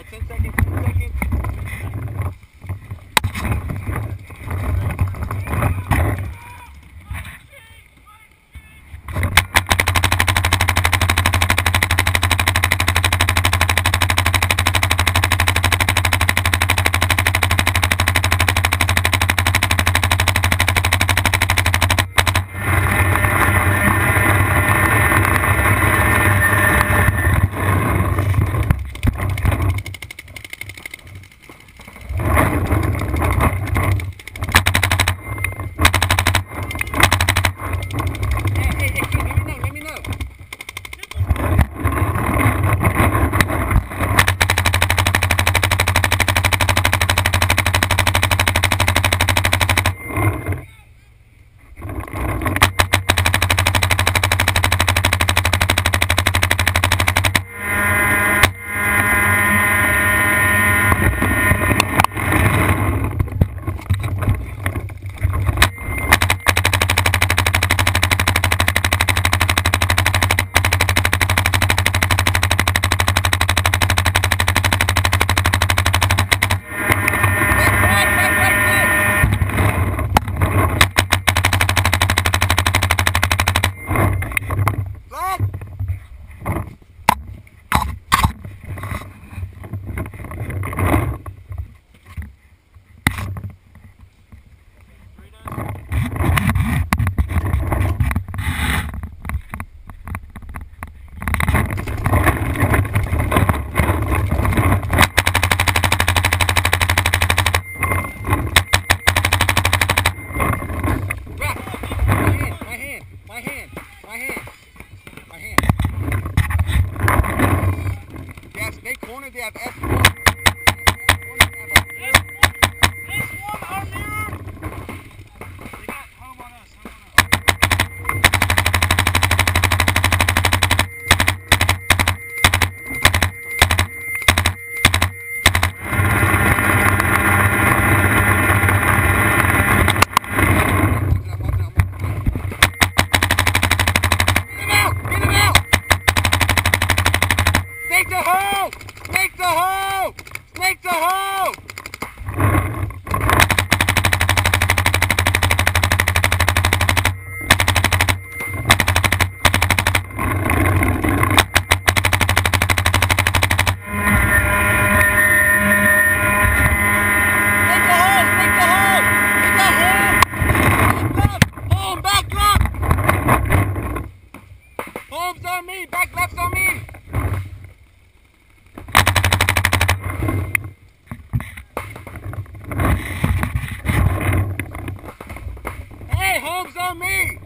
Alright, 10 seconds, 10 seconds. on.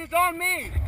Is on me.